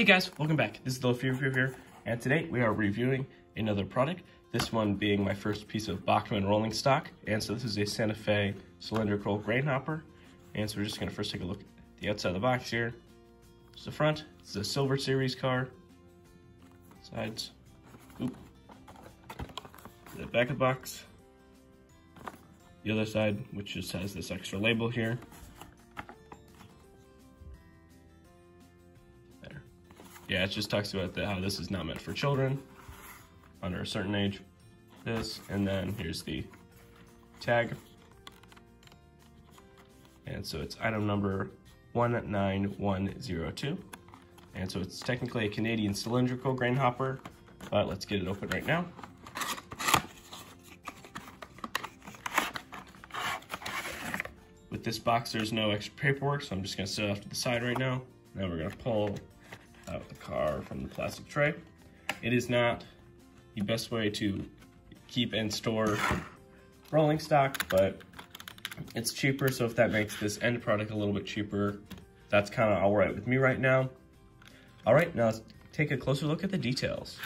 Hey guys, welcome back. This is Little Fear Fear here, and today we are reviewing another product. This one being my first piece of Bachmann rolling stock, and so this is a Santa Fe cylindrical grain hopper. And so we're just gonna first take a look at the outside of the box here. It's the front, it's a Silver Series car. Sides, oop. The back of the box. The other side, which just has this extra label here. Yeah, it just talks about the, how this is not meant for children under a certain age. This, and then here's the tag. And so it's item number 19102. And so it's technically a Canadian cylindrical grain hopper, but let's get it open right now. With this box, there's no extra paperwork, so I'm just gonna set it off to the side right now. Now we're gonna pull out the car from the plastic tray. It is not the best way to keep and store rolling stock, but it's cheaper, so if that makes this end product a little bit cheaper, that's kind of all right with me right now. All right, now let's take a closer look at the details.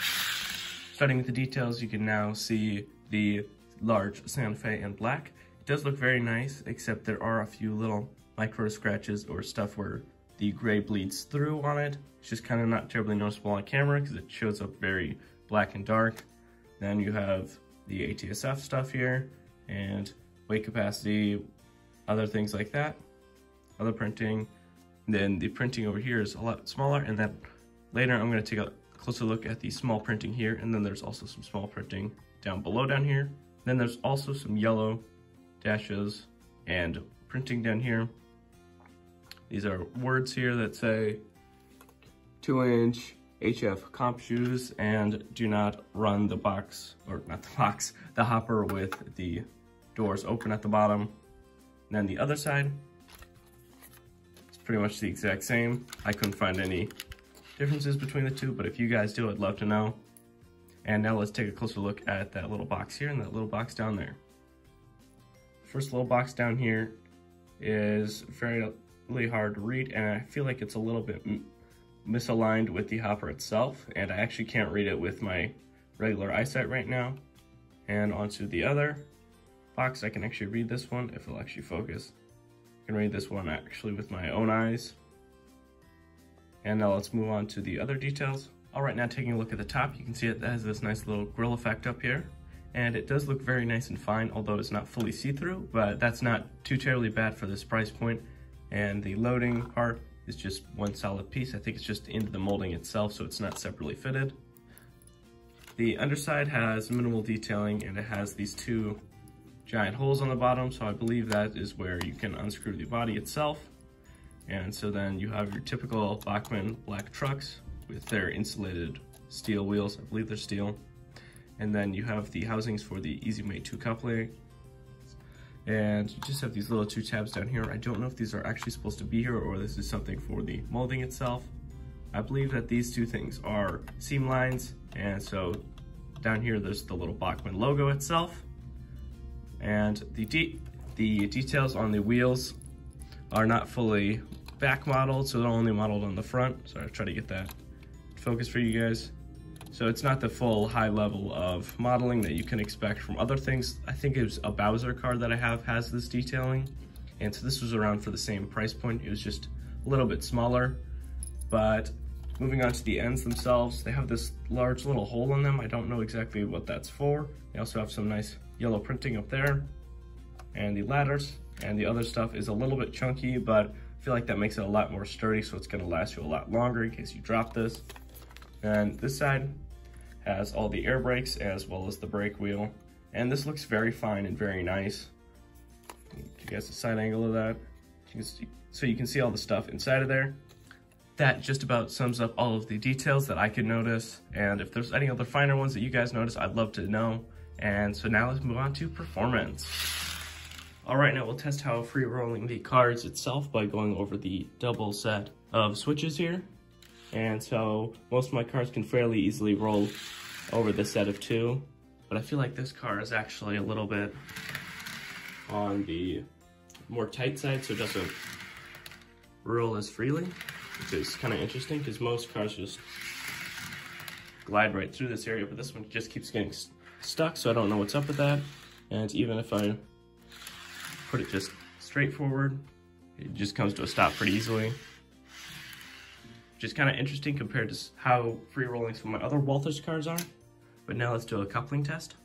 Starting with the details, you can now see the large Santa Fe in black. It does look very nice, except there are a few little micro scratches or stuff where the gray bleeds through on it. It's just kind of not terribly noticeable on camera because it shows up very black and dark. Then you have the ATSF stuff here and weight capacity, other things like that, other printing. then the printing over here is a lot smaller and then later I'm going to take a closer look at the small printing here and then there's also some small printing down below down here. Then there's also some yellow dashes and printing down here these are words here that say two inch HF comp shoes and do not run the box, or not the box, the hopper with the doors open at the bottom. And then the other side, it's pretty much the exact same. I couldn't find any differences between the two, but if you guys do, I'd love to know. And now let's take a closer look at that little box here and that little box down there. First little box down here is very really hard to read and I feel like it's a little bit misaligned with the hopper itself and I actually can't read it with my regular eyesight right now. And onto the other box, I can actually read this one if it'll actually focus. I can read this one actually with my own eyes. And now let's move on to the other details. All right, now taking a look at the top, you can see it has this nice little grill effect up here. And it does look very nice and fine, although it's not fully see-through, but that's not too terribly bad for this price point and the loading part is just one solid piece. I think it's just into the molding itself, so it's not separately fitted. The underside has minimal detailing and it has these two giant holes on the bottom, so I believe that is where you can unscrew the body itself. And so then you have your typical Bachmann black trucks with their insulated steel wheels, I believe they're steel. And then you have the housings for the E-Z Mate 2 coupling and you just have these little two tabs down here. I don't know if these are actually supposed to be here or this is something for the molding itself. I believe that these two things are seam lines, and so down here there's the little Bachmann logo itself. And the, de the details on the wheels are not fully back modeled, so they're only modeled on the front. So I try to get that focus for you guys. So it's not the full high level of modeling that you can expect from other things. I think it was a Bowser card that I have has this detailing. And so this was around for the same price point. It was just a little bit smaller. But moving on to the ends themselves, they have this large little hole in them. I don't know exactly what that's for. They also have some nice yellow printing up there. And the ladders and the other stuff is a little bit chunky, but I feel like that makes it a lot more sturdy, so it's gonna last you a lot longer in case you drop this. And this side has all the air brakes as well as the brake wheel. And this looks very fine and very nice. You guys a side angle of that. So you can see all the stuff inside of there. That just about sums up all of the details that I could notice. And if there's any other finer ones that you guys notice, I'd love to know. And so now let's move on to performance. All right, now we'll test how free rolling the cards itself by going over the double set of switches here. And so most of my cars can fairly easily roll over the set of two. But I feel like this car is actually a little bit on the more tight side, so it doesn't roll as freely. which is kind of interesting because most cars just glide right through this area, but this one just keeps getting stuck, so I don't know what's up with that. And even if I put it just straight forward, it just comes to a stop pretty easily. Which is kind of interesting compared to how free rolling some of my other Walthers cards are. But now let's do a coupling test.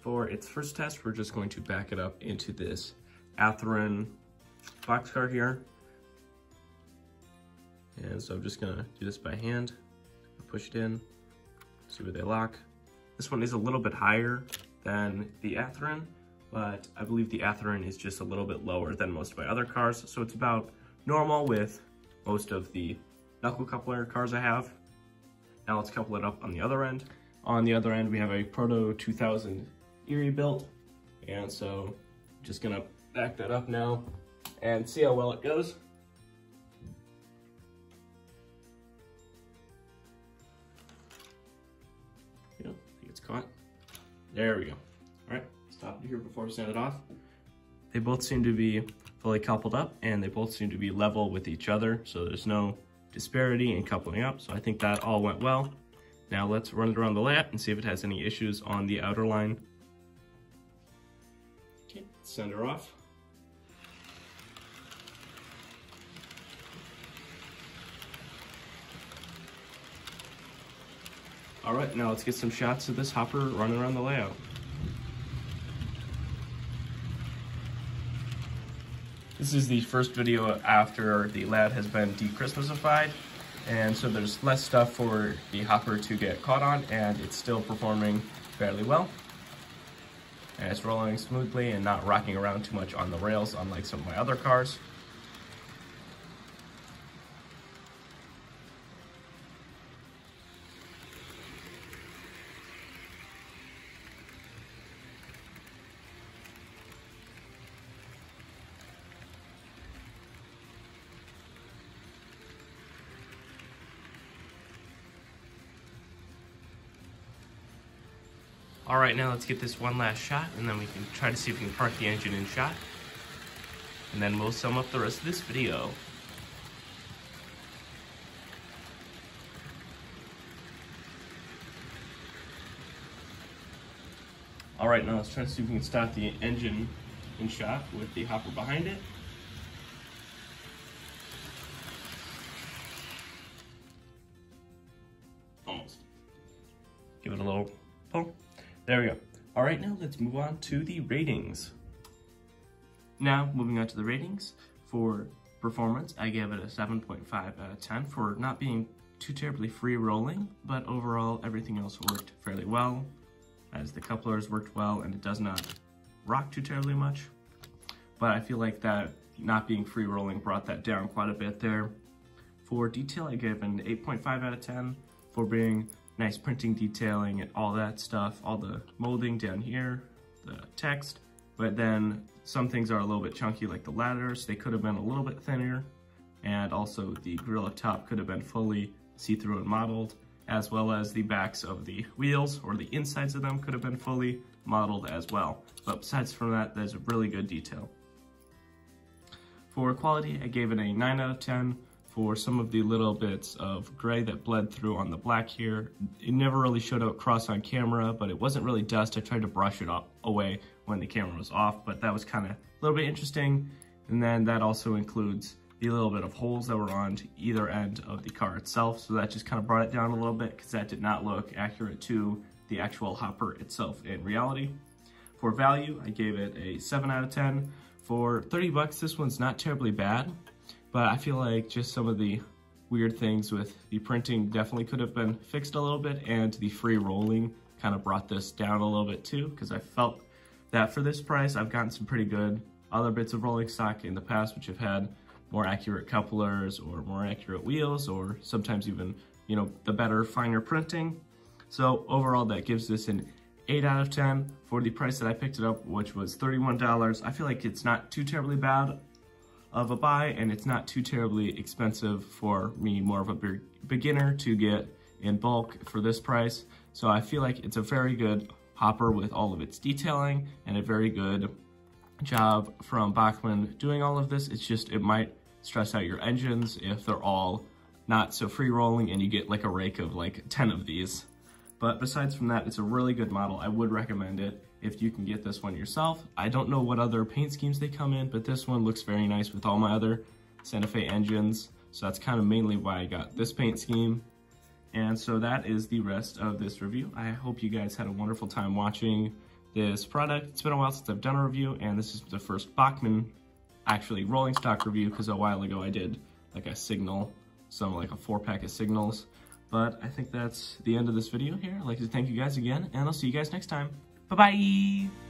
For its first test, we're just going to back it up into this Athearn boxcar here. And so I'm just gonna do this by hand, push it in, see where they lock. This one is a little bit higher than the Athearn, but I believe the Athearn is just a little bit lower than most of my other cars, so it's about normal with most of the knuckle coupler cars I have. Now let's couple it up on the other end. On the other end, we have a Proto 2000 Erie built, and so just gonna back that up now and see how well it goes. Yeah, I think it's caught. There we go. All right, stop it here before we send it off. They both seem to be fully coupled up and they both seem to be level with each other. So there's no disparity and coupling up. So I think that all went well. Now let's run it around the lap and see if it has any issues on the outer line. Okay, send her off. All right, now let's get some shots of this hopper running around the layout. This is the first video after the lad has been de-Christmasified, and so there's less stuff for the hopper to get caught on, and it's still performing fairly well. And it's rolling smoothly and not rocking around too much on the rails, unlike some of my other cars. All right, now let's get this one last shot and then we can try to see if we can park the engine in shot. And then we'll sum up the rest of this video. All right, now let's try to see if we can start the engine in shot with the hopper behind it. Almost. Give it a little. There we go. All right, now let's move on to the ratings. Now, moving on to the ratings. For performance, I gave it a 7.5 out of 10 for not being too terribly free rolling, but overall everything else worked fairly well, as the couplers worked well and it does not rock too terribly much. But I feel like that not being free rolling brought that down quite a bit there. For detail, I gave an 8.5 out of 10 for being nice printing detailing and all that stuff, all the molding down here, the text, but then some things are a little bit chunky like the ladders, they could have been a little bit thinner, and also the grill up top could have been fully see-through and modeled, as well as the backs of the wheels or the insides of them could have been fully modeled as well. But besides from that, there's a really good detail. For quality, I gave it a 9 out of 10 for some of the little bits of gray that bled through on the black here. It never really showed up cross on camera, but it wasn't really dust. I tried to brush it away when the camera was off, but that was kind of a little bit interesting. And then that also includes the little bit of holes that were on either end of the car itself. So that just kind of brought it down a little bit because that did not look accurate to the actual hopper itself in reality. For value, I gave it a 7 out of 10. For 30 bucks, this one's not terribly bad. But I feel like just some of the weird things with the printing definitely could have been fixed a little bit and the free rolling kind of brought this down a little bit too because I felt that for this price I've gotten some pretty good other bits of rolling stock in the past which have had more accurate couplers or more accurate wheels or sometimes even you know the better finer printing. So overall that gives this an 8 out of 10 for the price that I picked it up which was $31 I feel like it's not too terribly bad of a buy and it's not too terribly expensive for me, more of a be beginner to get in bulk for this price. So I feel like it's a very good hopper with all of its detailing and a very good job from Bachmann doing all of this. It's just, it might stress out your engines if they're all not so free rolling and you get like a rake of like 10 of these. But besides from that, it's a really good model. I would recommend it if you can get this one yourself. I don't know what other paint schemes they come in, but this one looks very nice with all my other Santa Fe engines. So that's kind of mainly why I got this paint scheme. And so that is the rest of this review. I hope you guys had a wonderful time watching this product. It's been a while since I've done a review, and this is the first Bachmann actually rolling stock review, because a while ago I did like a signal, some like a four pack of signals. But I think that's the end of this video here. I'd like to thank you guys again, and I'll see you guys next time. 拜拜。